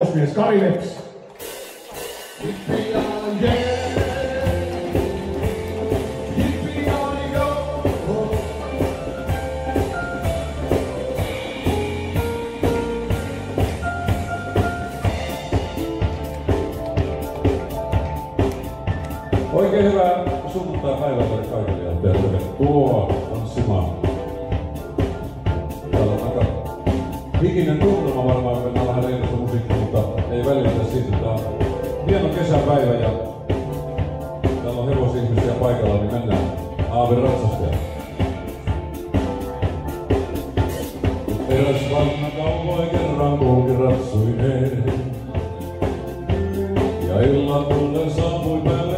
Mies Kari Leps. Oikein hyvää sunnuntai-päivää teille kaikille ja tervetuloa hikinen tunnelma varmaan, kun mennään vähän reilusta musiikkia, mutta ei välillä siitä. Tää on hieno kesäpäivä ja täällä on hevosihmisiä paikalla, niin mennään Aavi ratsastaja. Eräs vanha kaupoi kerran kulki ratsuineen. Ja illan tullen saapui päälle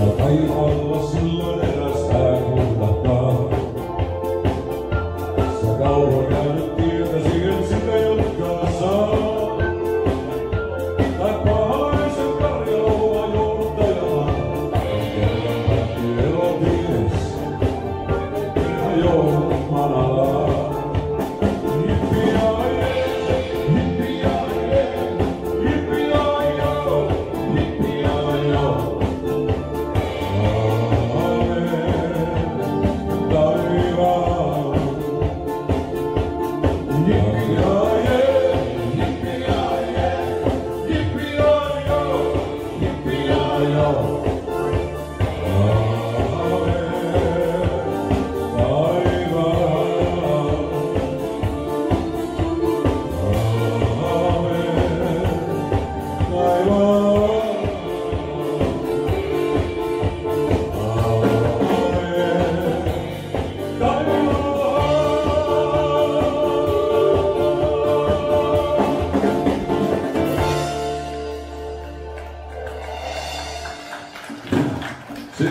Ja kai silloin eräs tää kohdahtaa. Sä kauan käynyt tietä siihen sitä, jotka saa. Tai pahalaisen. Kerran. Ja.